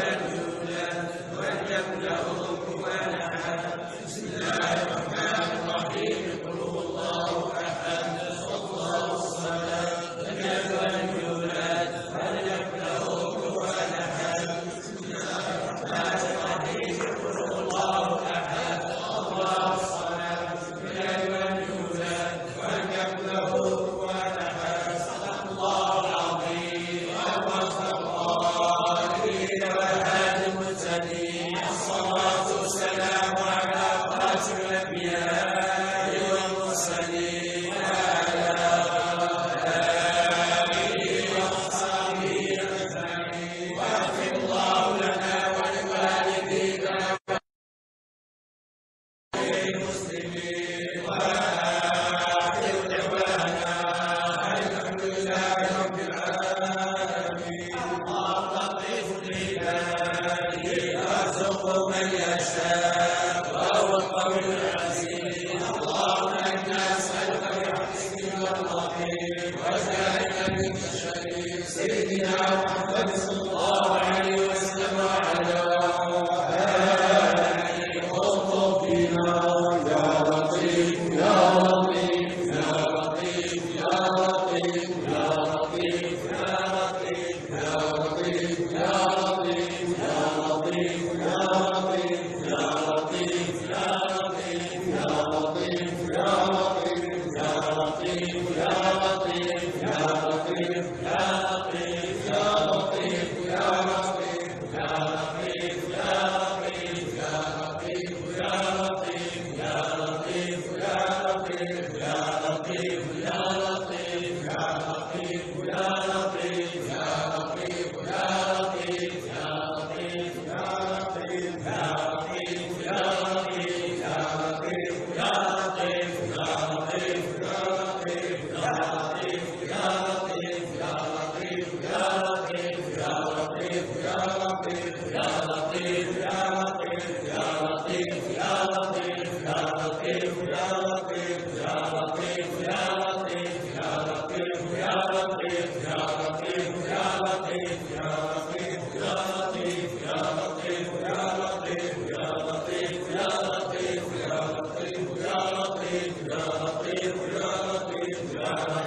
والأولاد وتملأ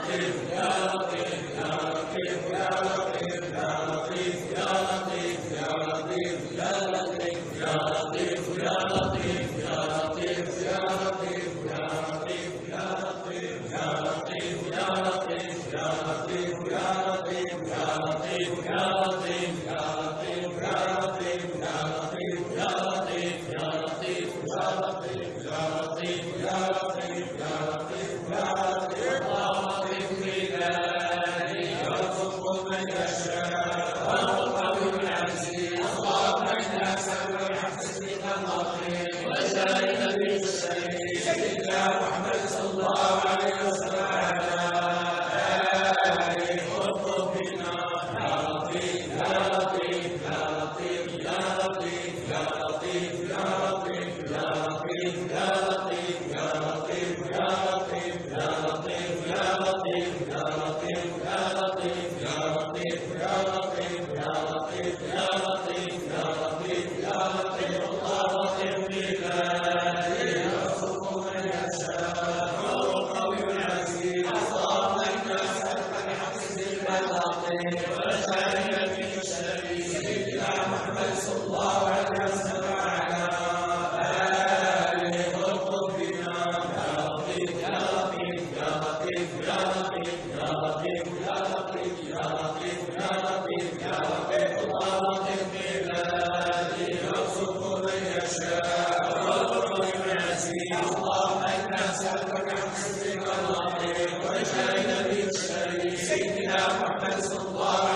Amen. Gati, Gati, Gati. الله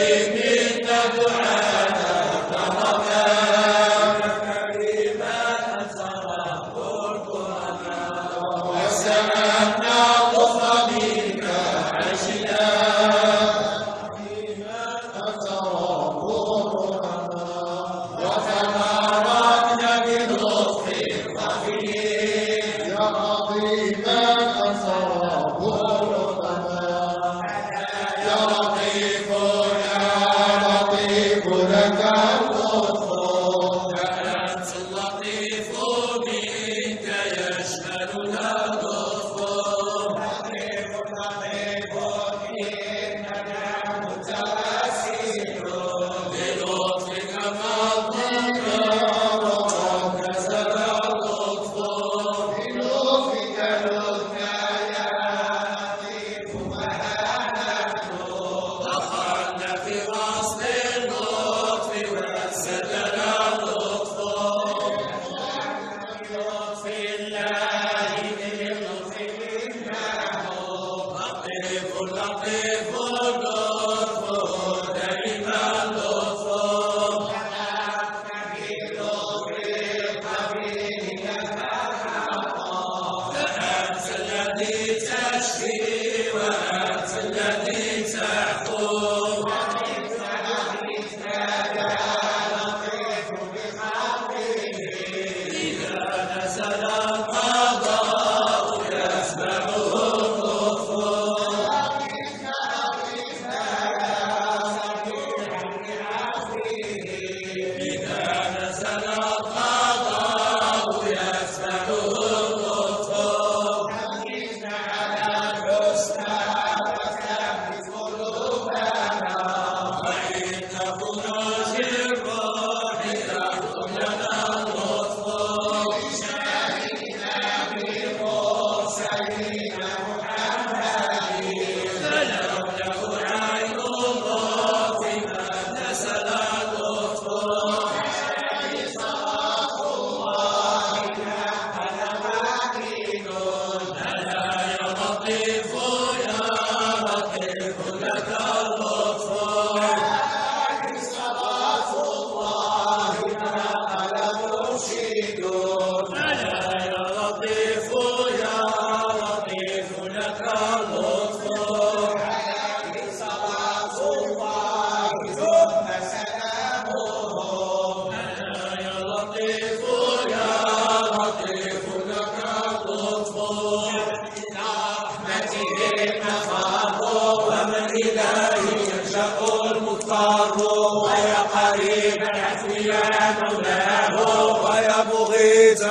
يا لطيف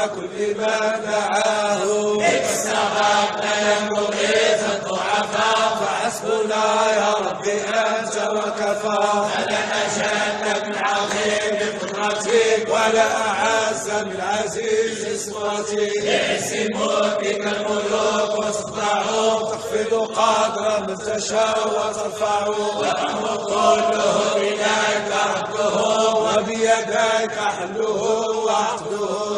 كل ما دعاه. استغاثنا مغيث الضعفاء. فحسبنا يا ربي أنت وكفى فلا أجل من عظيم بقدرتك ولا أعز من عزيز صورتك يعزمون بك الملوك واستطاعوا. تخفض قدر من تشاء وترفع وأمر كله إليك رده وبيديك حله وعقده.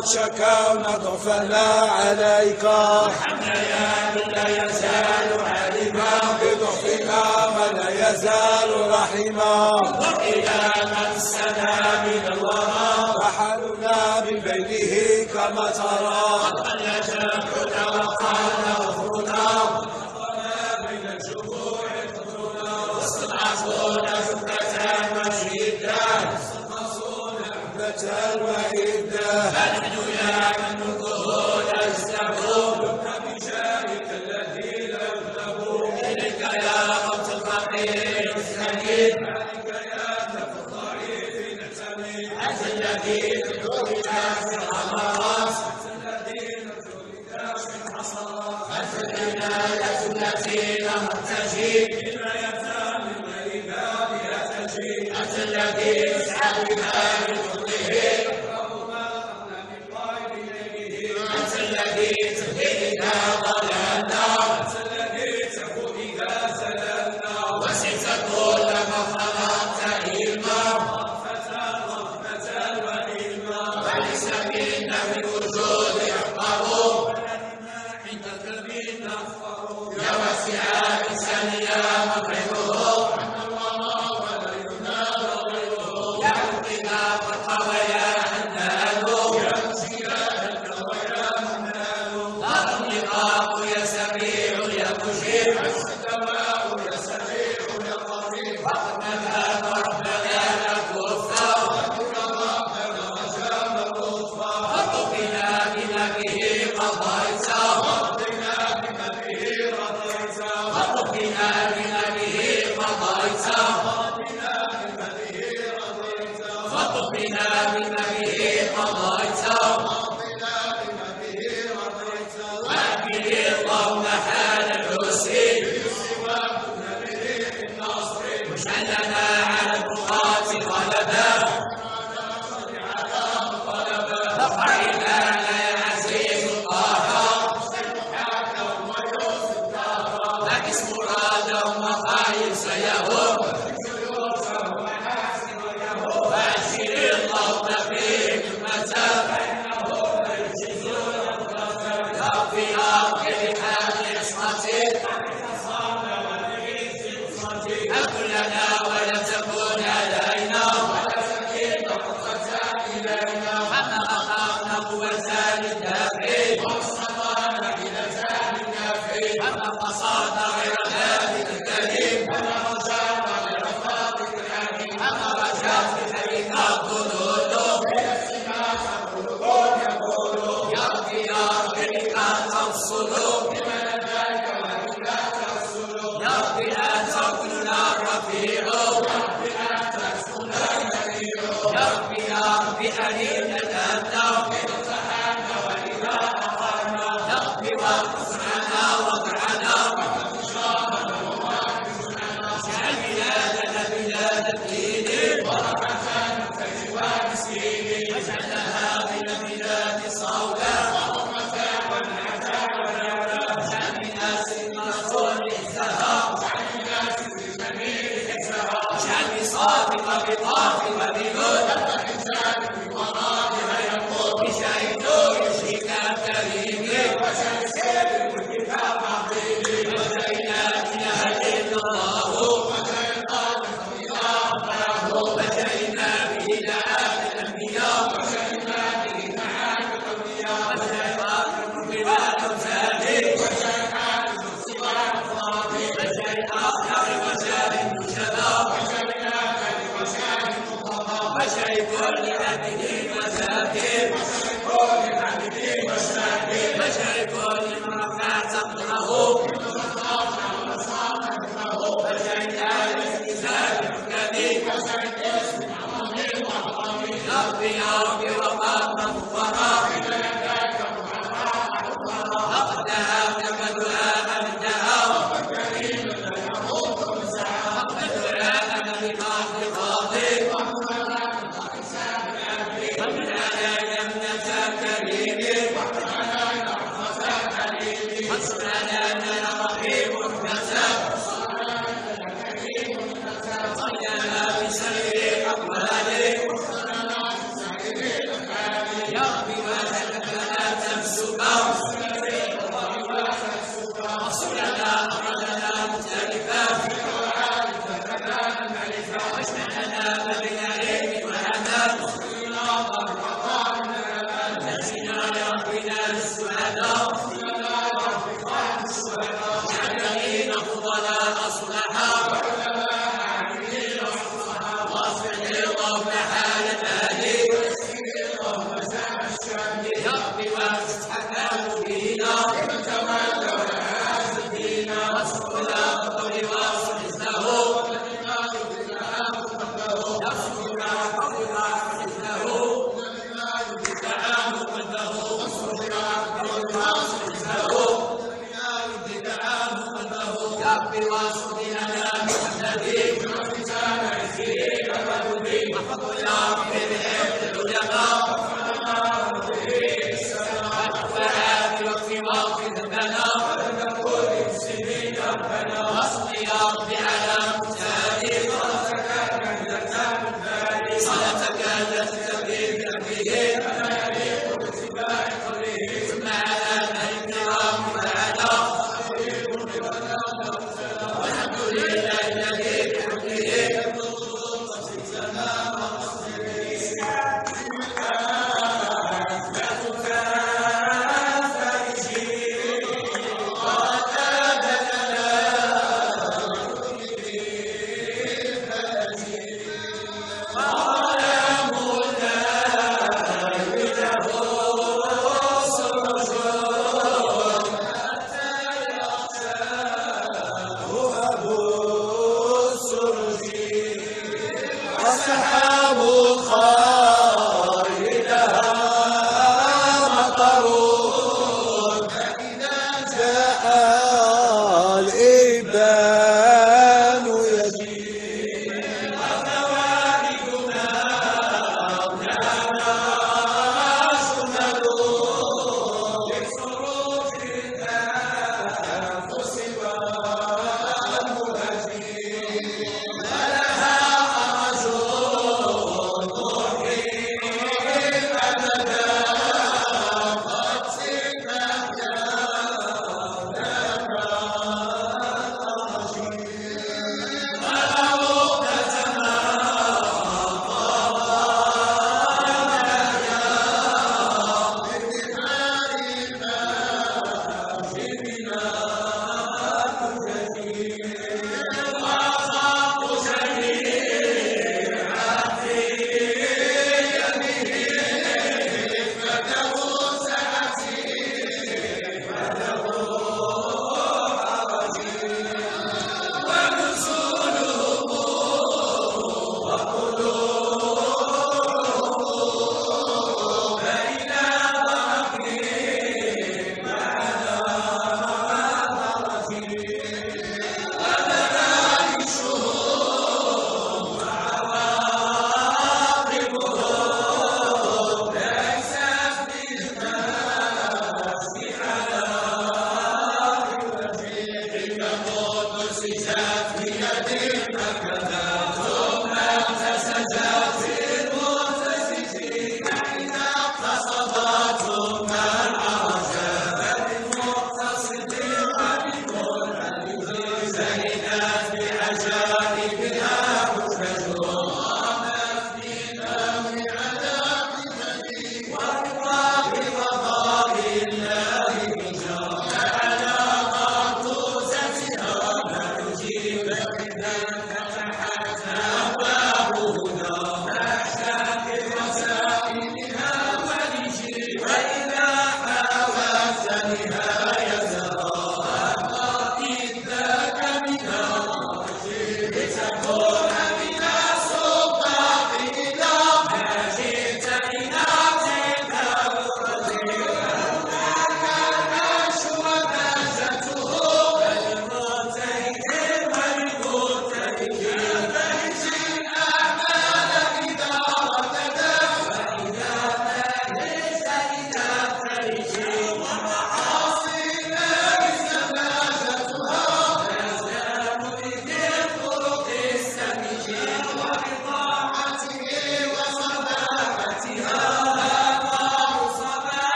قد شكونا ضعفنا عليك وحملنا لا يزال عالما بضعفنا ولا يزال رحيما. انظر إلى من سنى من الله وحالنا من بينه كما ترى. قد نجاحنا وقال العناية الذي يسعى بها كلنا الأرض يا رب وما مغفران